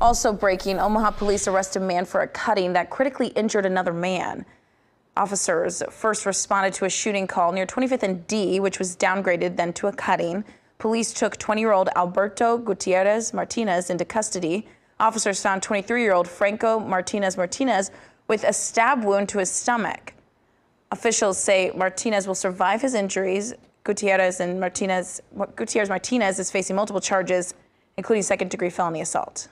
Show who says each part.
Speaker 1: Also breaking, Omaha police arrest a man for a cutting that critically injured another man. Officers first responded to a shooting call near 25th and D, which was downgraded then to a cutting. Police took 20 year old Alberto Gutierrez Martinez into custody. Officers found 23 year old Franco Martinez Martinez with a stab wound to his stomach. Officials say Martinez will survive his injuries. Gutierrez and Martinez Gutierrez Martinez is facing multiple charges, including second degree felony assault.